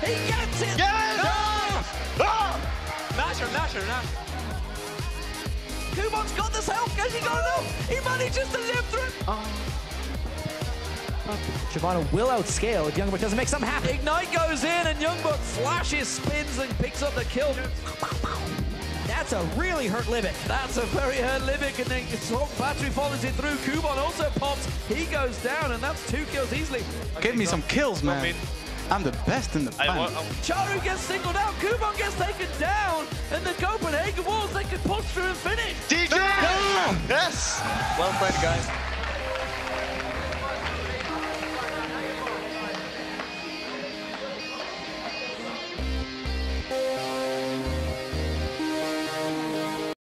He gets it! Get Yes! Oh! Oh! Nashor, Nashor, Nashor. Kubon's got this help. Has he got enough? He manages to live through it. Oh. Shyvana will outscale if Youngbuck doesn't make something happen. Ignite goes in and Youngbuck flashes, spins, and picks up the kill. That's a really hurt Livic. That's a very hurt Livic, and then Hawk Battery follows it through. Kuban also pops. He goes down, and that's two kills easily. Give me some kills, man mid. I'm the best in the I band. Charu gets singled out. Kubon gets taken down. And the Copenhagen Wolves, they can push through and finish. DJ! Yes! Well played, guys.